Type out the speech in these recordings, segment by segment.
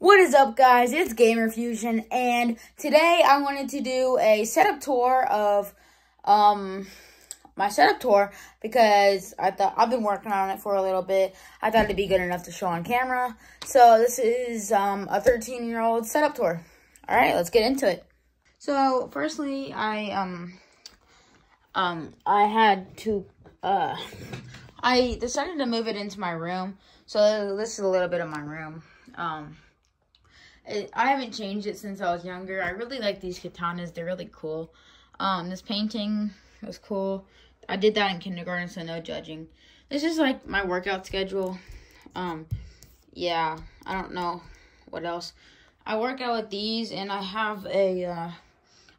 What is up guys, it's Gamer Fusion and today I wanted to do a setup tour of um my setup tour because I thought I've been working on it for a little bit. I thought it'd be good enough to show on camera. So this is um a 13 year old setup tour. Alright, let's get into it. So firstly I um um I had to uh I decided to move it into my room. So this is a little bit of my room. Um I haven't changed it since I was younger. I really like these katanas. They're really cool. Um, this painting was cool. I did that in kindergarten, so no judging. This is like my workout schedule. Um, yeah, I don't know what else. I work out with these, and I have a, uh,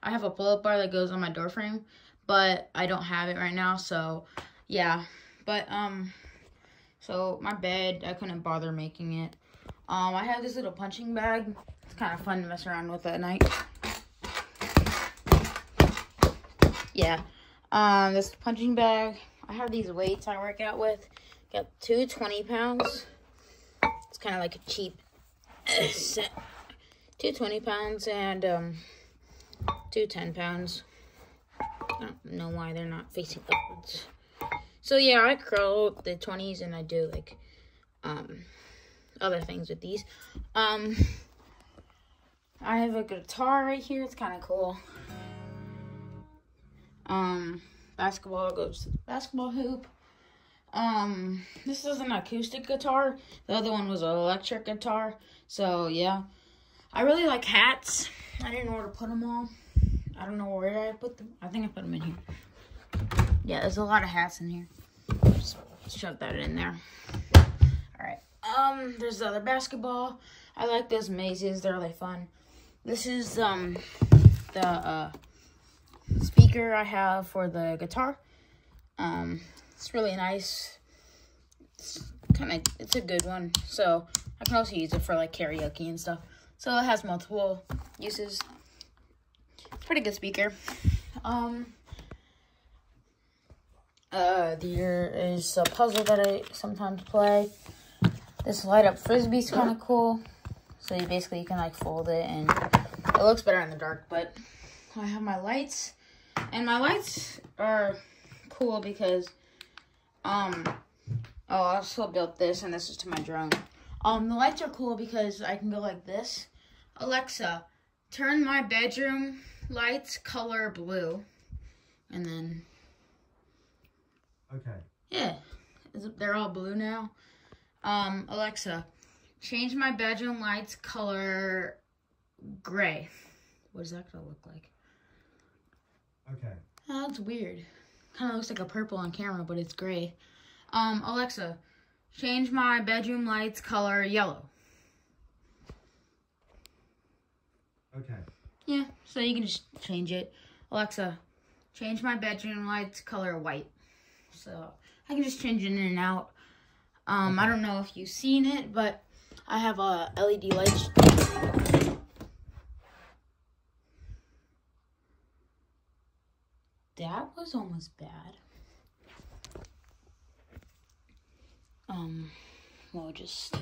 I have a pull-up bar that goes on my door frame, but I don't have it right now, so yeah. But, um, so my bed, I couldn't bother making it. Um, I have this little punching bag. It's kind of fun to mess around with at night. Yeah. Um, this punching bag. I have these weights I work out with. Got two 20 pounds. It's kind of like a cheap set. Two 20 pounds and um, two 10 pounds. I don't know why they're not facing upwards. So yeah, I curl the 20s and I do like um other things with these. Um, I have a guitar right here. It's kind of cool. Um, basketball goes to the basketball hoop. Um, this is an acoustic guitar. The other one was an electric guitar. So, yeah. I really like hats. I didn't know where to put them all. I don't know where I put them. I think I put them in here. Yeah, there's a lot of hats in here. Just shove that in there. Um, there's the other basketball. I like those mazes. They're really fun. This is um the uh, speaker I have for the guitar. Um, it's really nice. It's kind of, it's a good one. So I can also use it for like karaoke and stuff. So it has multiple uses. Pretty good speaker. Um, uh, there is a puzzle that I sometimes play. This light up frisbee is kind of cool. So you basically you can like fold it and it looks better in the dark. But I have my lights and my lights are cool because um oh I also built this and this is to my drone. Um the lights are cool because I can go like this. Alexa, turn my bedroom lights color blue. And then Okay. Yeah. They're all blue now. Um, Alexa, change my bedroom lights color gray. What is that gonna look like? Okay. Oh, that's weird. Kind of looks like a purple on camera, but it's gray. Um, Alexa, change my bedroom lights color yellow. Okay. Yeah, so you can just change it. Alexa, change my bedroom lights color white. So I can just change it in and out. Um, I don't know if you've seen it, but I have a LED light. That was almost bad. Um, we'll just,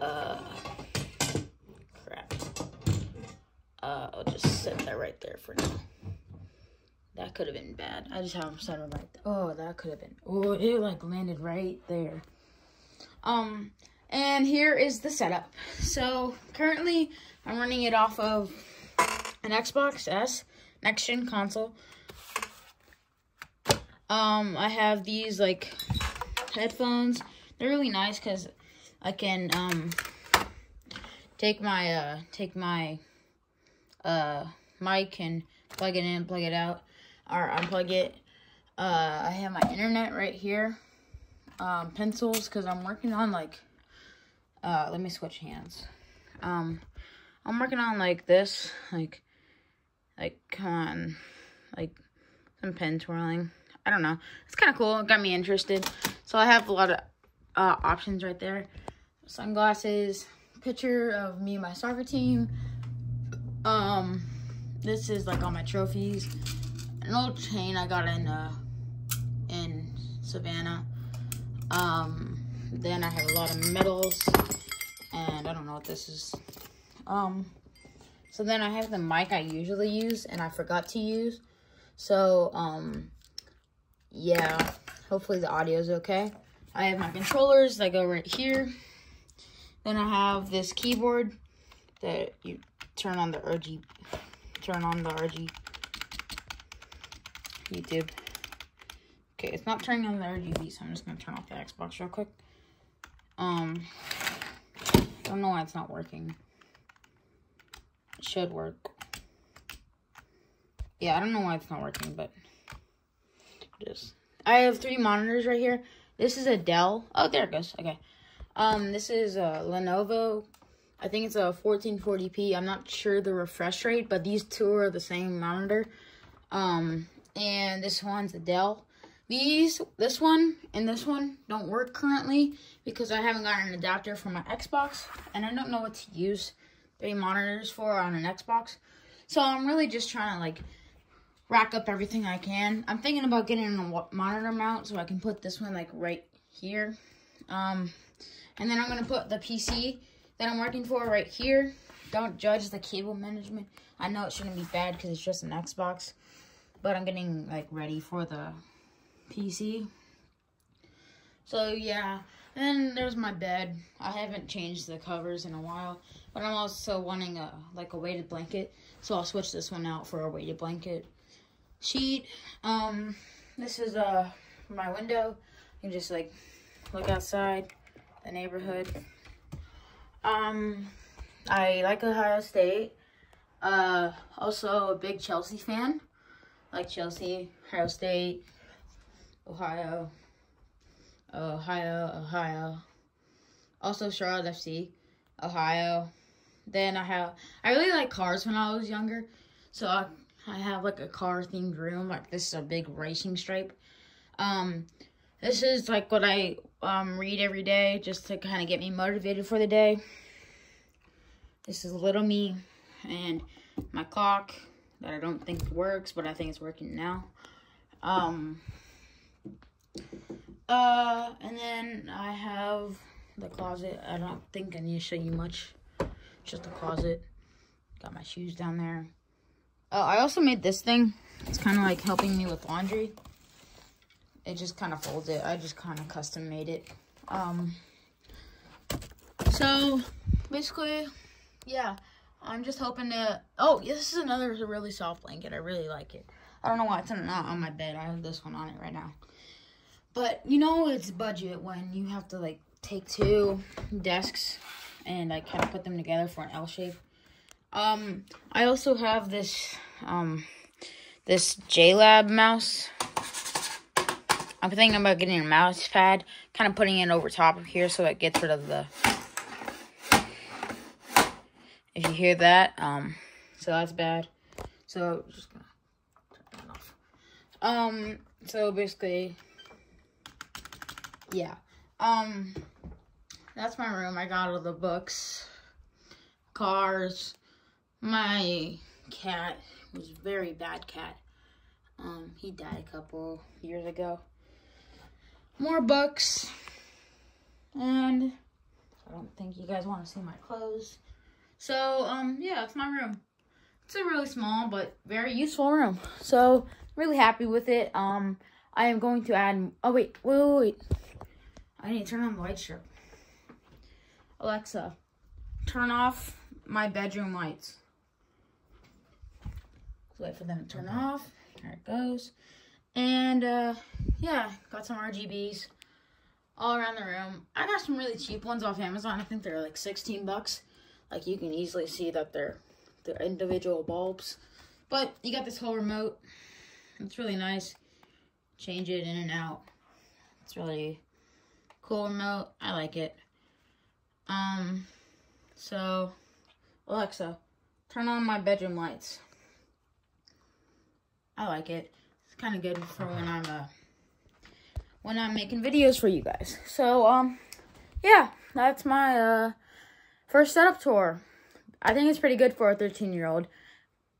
uh, crap. Uh, I'll just set that right there for now. Could have been bad. I just have them set right there. Oh, that could have been. Oh, it like landed right there. Um, and here is the setup. So currently, I'm running it off of an Xbox S next gen console. Um, I have these like headphones. They're really nice because I can um take my uh take my uh mic and plug it in, plug it out or unplug it. Uh, I have my internet right here. Um, pencils, because I'm working on, like, uh, let me switch hands. Um, I'm working on, like, this, like, like, come on, like, some pen twirling. I don't know. It's kind of cool. It got me interested. So I have a lot of uh, options right there. Sunglasses, picture of me and my soccer team. Um, this is, like, all my trophies an old chain I got in uh, in Savannah. Um, then I have a lot of medals. and I don't know what this is. Um, so then I have the mic I usually use, and I forgot to use. So, um, yeah, hopefully the audio is okay. I have my controllers that go right here. Then I have this keyboard that you turn on the RG, turn on the RG YouTube. Okay, it's not turning on the RGB, so I'm just gonna turn off the Xbox real quick. Um, I don't know why it's not working. It should work. Yeah, I don't know why it's not working, but just I have three monitors right here. This is a Dell. Oh, there it goes. Okay. Um, this is a Lenovo. I think it's a 1440p. I'm not sure the refresh rate, but these two are the same monitor. Um, and this one's a Dell. These, this one and this one don't work currently because I haven't got an adapter for my Xbox and I don't know what to use three monitors for on an Xbox. So I'm really just trying to like rack up everything I can. I'm thinking about getting a monitor mount so I can put this one like right here. Um, and then I'm going to put the PC that I'm working for right here. Don't judge the cable management. I know it shouldn't be bad because it's just an Xbox. But I'm getting like ready for the PC. So yeah, and there's my bed. I haven't changed the covers in a while, but I'm also wanting a like a weighted blanket, so I'll switch this one out for a weighted blanket sheet. Um, this is uh my window. You can just like look outside the neighborhood. Um, I like Ohio State. Uh, also a big Chelsea fan. Like Chelsea, Ohio State, Ohio, Ohio, Ohio. Also Charlotte FC, Ohio. Then I have, I really like cars when I was younger. So I, I have like a car themed room. Like this is a big racing stripe. Um, this is like what I um, read every day just to kind of get me motivated for the day. This is little me and my clock that I don't think works, but I think it's working now. Um, uh, and then I have the closet. I don't think I need to show you much. Just the closet. Got my shoes down there. Oh, I also made this thing. It's kind of like helping me with laundry. It just kind of folds it. I just kind of custom made it. Um, so, basically, yeah. I'm just hoping to... Oh, yeah, this is another really soft blanket. I really like it. I don't know why it's not on my bed. I have this one on it right now. But you know it's budget when you have to like take two desks and I kind of put them together for an L shape. Um, I also have this um this JLab mouse. I'm thinking about getting a mouse pad, kind of putting it over top of here so it gets rid of the. If you hear that, um, so that's bad. So just gonna turn that off. Um, so basically, yeah. Um, that's my room. I got all the books, cars. My cat was a very bad cat. Um, he died a couple years ago. More books. And I don't think you guys want to see my clothes. So, um, yeah, it's my room. It's a really small but very useful room. So, really happy with it. Um, I am going to add, oh wait, wait, wait, wait. I need to turn on the light strip. Alexa, turn off my bedroom lights. Let's wait for them to turn off. There it goes. And, uh, yeah, got some RGBs all around the room. I got some really cheap ones off Amazon. I think they're like 16 bucks. Like, you can easily see that they're, they're individual bulbs. But you got this whole remote. It's really nice. Change it in and out. It's really cool remote. I like it. Um, so, Alexa, turn on my bedroom lights. I like it. It's kind of good for when I'm, uh, when I'm making videos for you guys. So, um, yeah, that's my, uh, First setup tour. I think it's pretty good for a 13-year-old.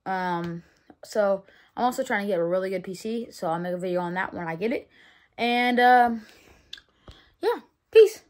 Um, so I'm also trying to get a really good PC, so I'll make a video on that when I get it. And, um, yeah, peace.